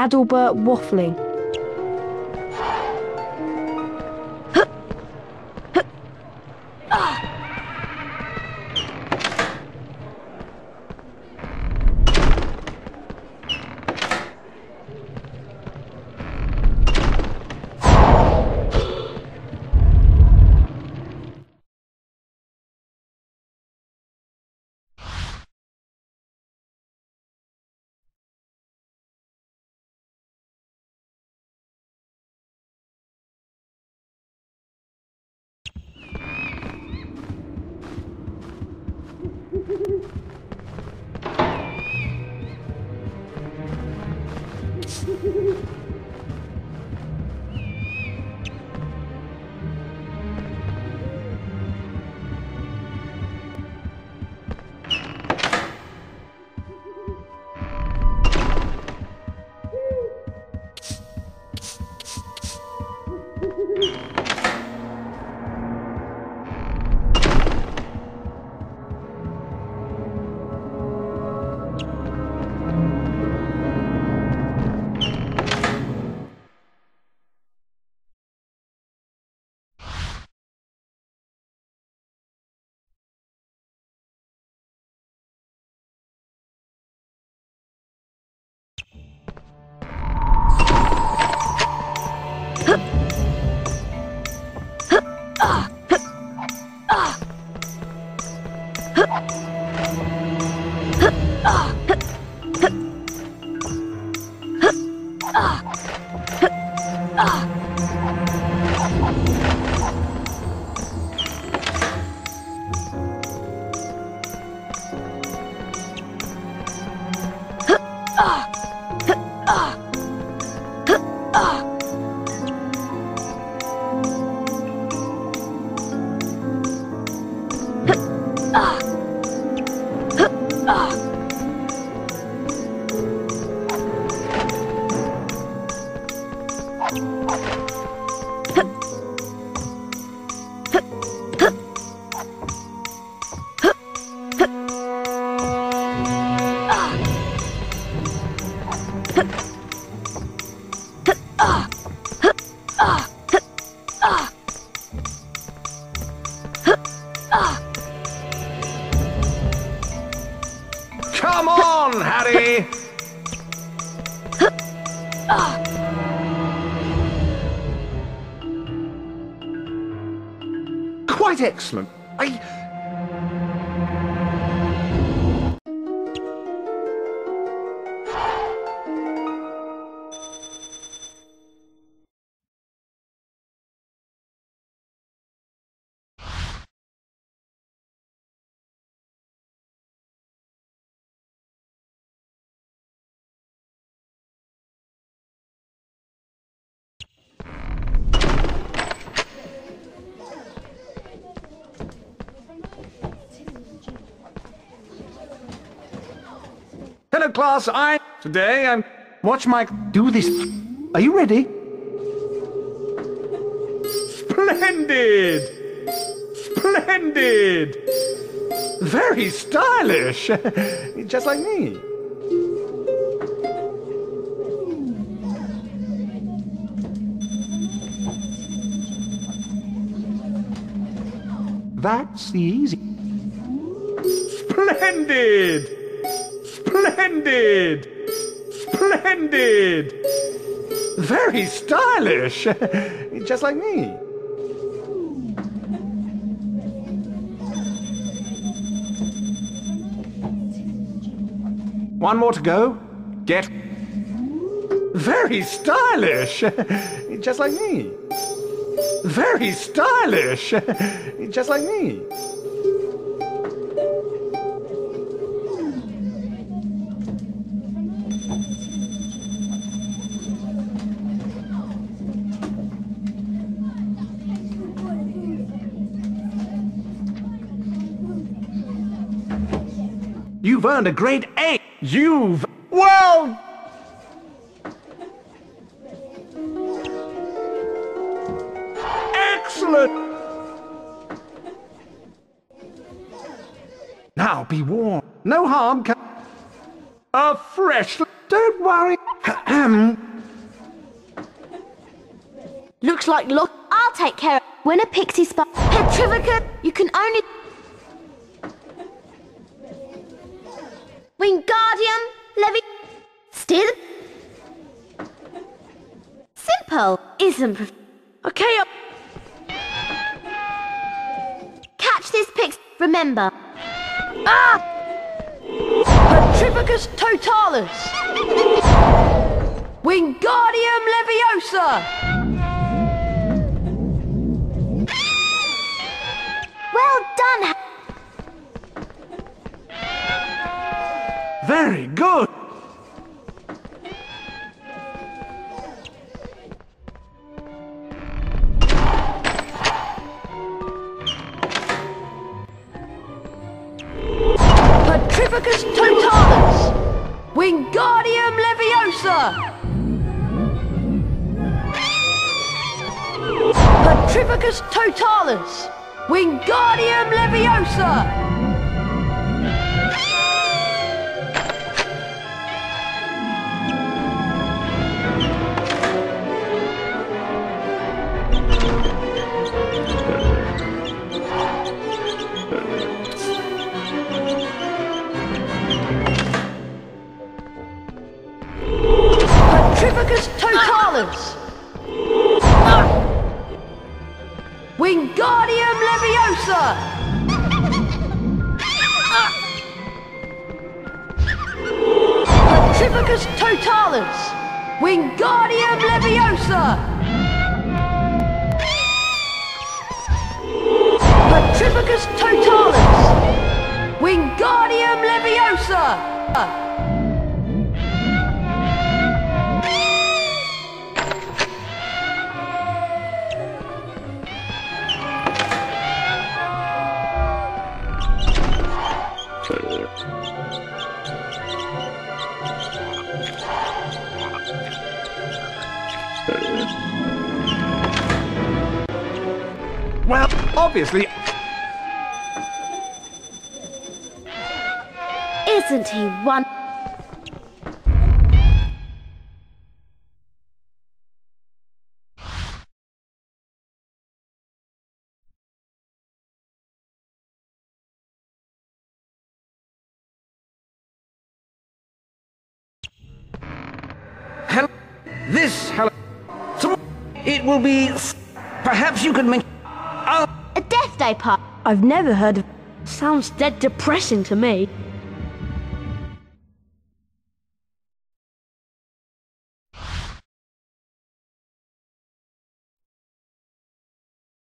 Adalbert waffling. っ excellent. I... Class. I... Today, I'm... Watch Mike Do this. Are you ready? Splendid! Splendid! Very stylish! Just like me. That's the easy. Splendid! Splendid! Splendid! Very stylish! Just like me. One more to go. Get. Very stylish! Just like me. Very stylish! Just like me. You've earned a grade A. You've. Well... Excellent! Now be warned. No harm can. A fresh. Don't worry. Looks like look. I'll take care of When a pixie spot. Petrifica, you can only. Wingardium, Levi. Steer the. Simple, isn't. prof- Okay, up. Catch this pix. Remember. Ah! Petrificus totalis. Wingardium Leviosa! Very good. Petrificus totalis! Wingardium Leviosa! Petrificus totalis! Wingardium Leviosa! Totalis! Wingardium Leviosa! Petrificus totalis! Wingardium Leviosa! Petrificus totalis! Wingardium Leviosa! Obviously, Isn't he one? hello. This, hello. It will be. Perhaps you could make. A death day party. I've never heard of. Sounds dead depressing to me.